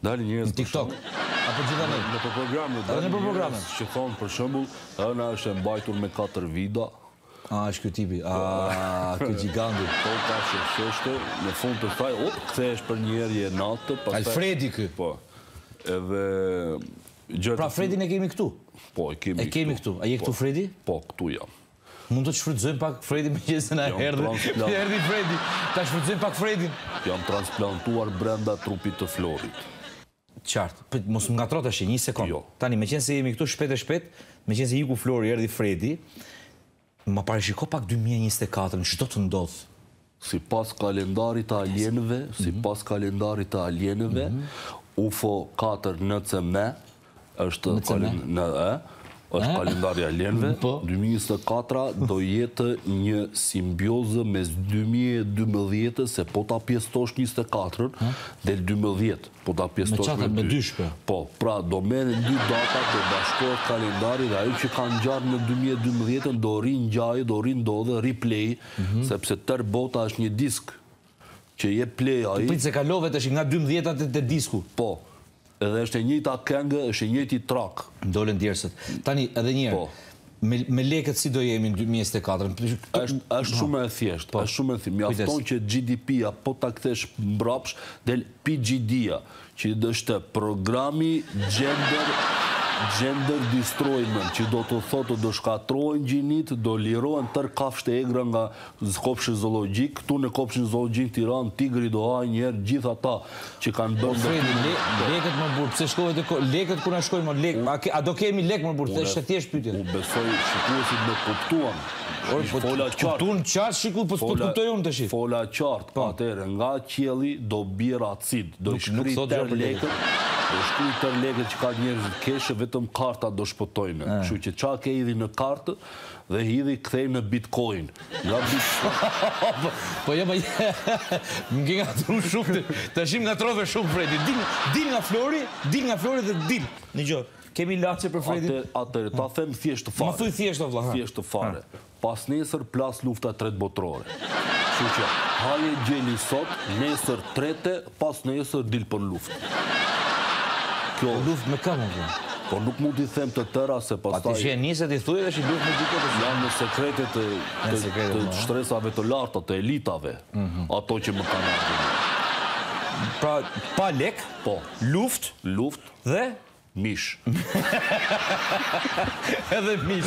Dalin njerëz për shembull. Në TikTok. Apo gjithandej. Në për programe. Edhe në për programe. Që thonë për shembull, hëna është e mbajtur me katër vida. A është ky tipi? A ky gjiganti? Po tash e sheshte, në fund të kësaj, op, kthehesh përnjëherë je natë, pastaj Alfredi ky. Po. Edhe gjëra Pra Fredin e kemi këtu. Po, e kemi. E kemi këtu. A je këtu Fredi? Po, këtu jam. Mund të shfrytëzojmë pak Fredin meqenëse na erdhi. Erdhi Fredi. Ta shfrytëzojmë pak Fredin. Jam transplantuar brenda trupit të Florit. Qartë. Po mos më ngatro tash, një sekond. Jo. Tani meqenëse jemi këtu shpejt e shpejt, meqenëse iku Flori, erdhi Fredi, ma parashiko pak 2024-ën, ç'do të ndodhë? Sipas kalendarit të alienëve, sipas kalendarit të alienëve, UFO 4 NCM, është kalendari i alienëve, 2024 do jetë një simbiozë mes 2012-ës, se po ta pjesëtosh 24-ën, del 12, po ta pjesëtosh me 2. E qartë, me 2-she. Po, pra, domethënë 2 datat bashkohet kalendari dhe ajo që ka ngjarë në 2012-ën do ringjajë, do rindodhë, replay, mhm. sepse tërë bota është një disk që jep play ai. Ti prit se kalove tash nga 12-a te disku. Po. Edhe është e njëjta këngë, është e njëjti track. M'dolën djersët. Tani edhe një herë. Po. Me, me lekët si do jemi në 2024? Është është shumë e thjeshtë. Po. Është shumë e thjeshtë. Mjafton që GDP-a po ta kthesh mbrapsh del PGD-a. Që është programi Gender Gender Destroyment, që do të thotë do shkatërrohen gjinitë, do lirohen tërë kafshët e egra nga kopshti zoologjik, këtu në kopshtin zoologjik në Tiranë tigri do hajë një herë gjithë ata që kanë bërë ndonjë gjë. Po Fredi, lekët mor burrë, pse shkove te lekët ku na shkojnë më lekë? A do kemi lekë mor burrë? Është thjesht pyetje. Unë besoj shikuesit më kuptuan. Por po fola qartë. Kuptuan qartë shikuesit, po s'po kuptoj unë tash. Fola qartë, po atëherë nga qielli do bjerë acid. Do i shkri tërë lekët, do i shkri tërë lekët që ka njerëzit keshë, vetëm kartat do shpëtojnë. Kështu që ça ke hidhi në kartë dhe hidhi ktheji në bitcoin. Nga bitcoin. Po jo, po jo, më ke ngatërru shumë të, tash më ngatrove shumë Fredi. Dil, dil nga Flori, dil nga Flori dhe dil. Dëgjo, kemi lekë për Fredi. Atër, atër, ta them thjesht fare. Më thuj thjesht o vlla. Thjesht fare. Pasnesër plas lufta e tretë botërore. Kështu që haje gjelin sot, nesër trete, pasnesër dil për luftë. Kjo është. Luftë me kë mo vëlla? Po nuk mund t'i them të tëra se pastaj... A ti që e nise ti thuj dhe që luftë me gjithë të Janë sekrete të, të, shtresave të larta, të elitave, mhm. ato që më kanë ardhë. Pra, pa lek, po. luftë, luftë, dhe Mish. Edhe mish.